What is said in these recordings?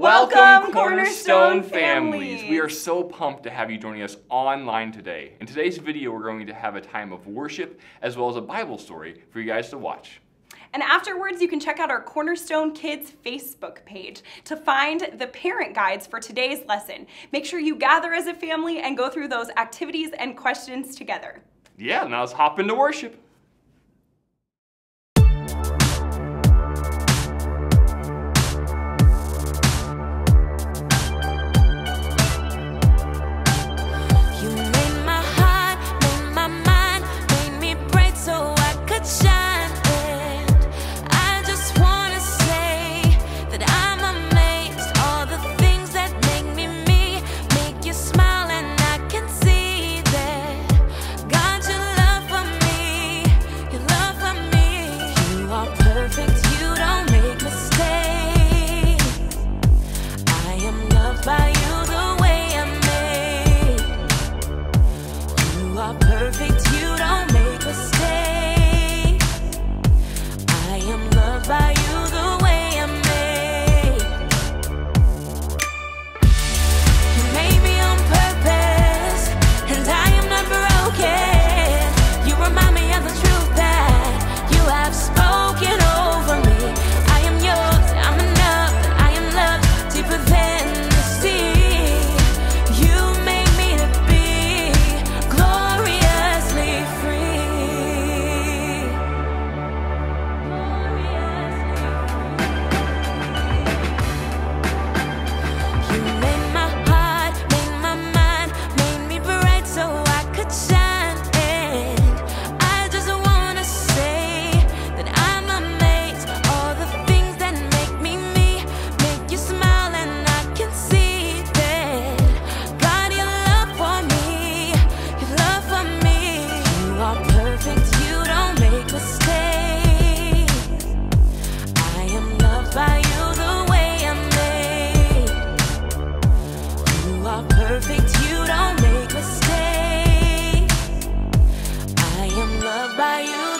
Welcome, Cornerstone families. We are so pumped to have you joining us online today. In today's video, we're going to have a time of worship as well as a Bible story for you guys to watch. And afterwards, you can check out our Cornerstone Kids Facebook page to find the parent guides for today's lesson. Make sure you gather as a family and go through those activities and questions together. Yeah, now let's hop into worship. By you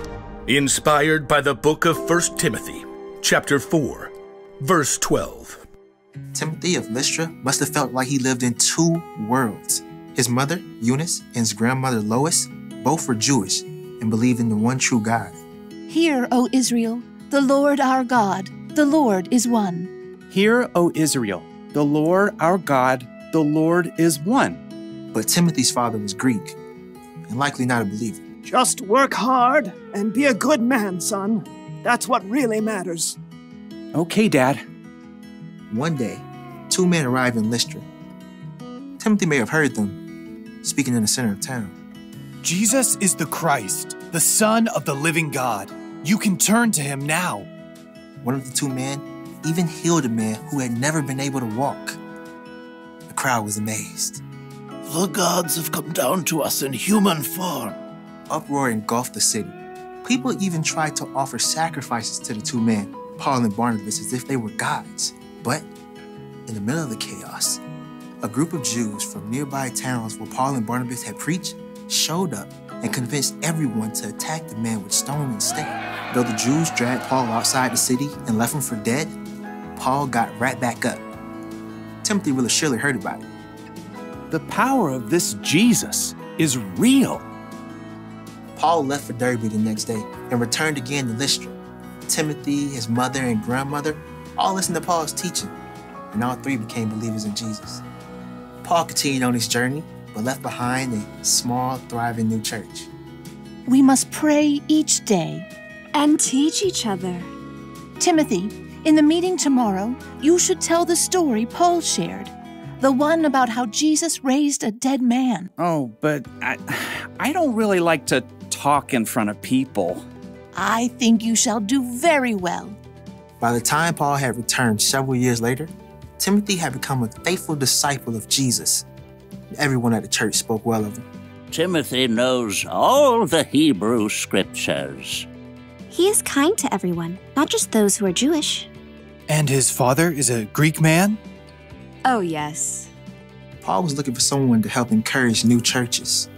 Inspired by the book of 1 Timothy, chapter 4, verse 12. Timothy of Lystra must have felt like he lived in two worlds. His mother, Eunice, and his grandmother, Lois, both were Jewish and believed in the one true God. Hear, O Israel, the Lord our God, the Lord is one. Hear, O Israel, the Lord our God, the Lord is one. But Timothy's father was Greek and likely not a believer. Just work hard and be a good man, son. That's what really matters. Okay, Dad. One day, two men arrived in Lystra. Timothy may have heard them speaking in the center of town. Jesus is the Christ, the Son of the living God. You can turn to him now. One of the two men even healed a man who had never been able to walk. The crowd was amazed. The gods have come down to us in human form. Uproar engulfed the city. People even tried to offer sacrifices to the two men, Paul and Barnabas, as if they were gods. But in the middle of the chaos, a group of Jews from nearby towns where Paul and Barnabas had preached showed up and convinced everyone to attack the man with stone instead. Though the Jews dragged Paul outside the city and left him for dead, Paul got right back up. Timothy really surely heard about it. The power of this Jesus is real. Paul left for Derbe the next day and returned again to Lystra. Timothy, his mother, and grandmother all listened to Paul's teaching, and all three became believers in Jesus. Paul continued on his journey, but left behind a small, thriving new church. We must pray each day. And teach each other. Timothy, in the meeting tomorrow, you should tell the story Paul shared. The one about how Jesus raised a dead man. Oh, but I, I don't really like to talk in front of people. I think you shall do very well. By the time Paul had returned several years later, Timothy had become a faithful disciple of Jesus. Everyone at the church spoke well of him. Timothy knows all the Hebrew scriptures. He is kind to everyone, not just those who are Jewish. And his father is a Greek man? Oh, yes. Paul was looking for someone to help encourage new churches,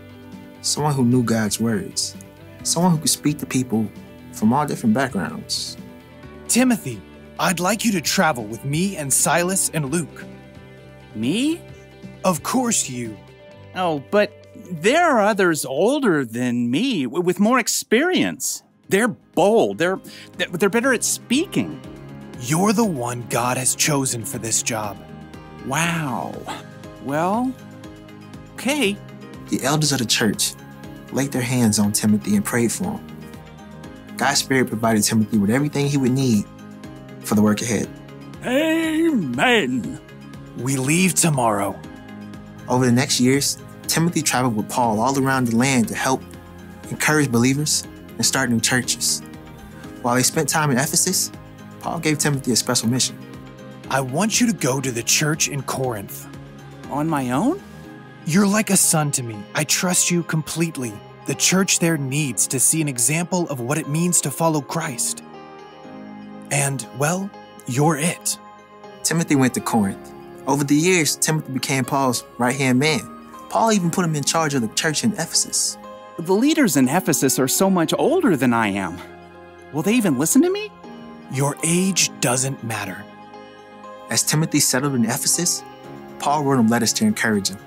someone who knew God's words, someone who could speak to people from all different backgrounds. Timothy, I'd like you to travel with me and Silas and Luke. Me? Of course, you. Oh, but there are others older than me with more experience. They're bold. They're they're they're better at speaking. You're the one God has chosen for this job. Wow. Well, okay. The elders of the church laid their hands on Timothy and prayed for him. God's Spirit provided Timothy with everything he would need for the work ahead. Amen. We leave tomorrow. Over the next years, Timothy traveled with Paul all around the land to help encourage believers and start new churches. While they spent time in Ephesus, Paul gave Timothy a special mission. I want you to go to the church in Corinth. On my own? You're like a son to me. I trust you completely. The church there needs to see an example of what it means to follow Christ. And, well, you're it. Timothy went to Corinth. Over the years, Timothy became Paul's right hand man. Paul even put him in charge of the church in Ephesus. The leaders in Ephesus are so much older than I am. Will they even listen to me? Your age doesn't matter. As Timothy settled in Ephesus, Paul wrote him letters to encourage him.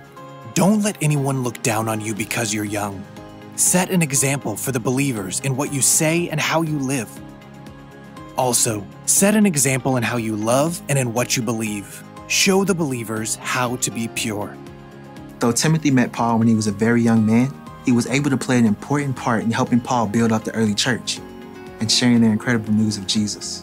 Don't let anyone look down on you because you're young. Set an example for the believers in what you say and how you live. Also, set an example in how you love and in what you believe. Show the believers how to be pure. Though Timothy met Paul when he was a very young man, he was able to play an important part in helping Paul build up the early church and sharing their incredible news of Jesus.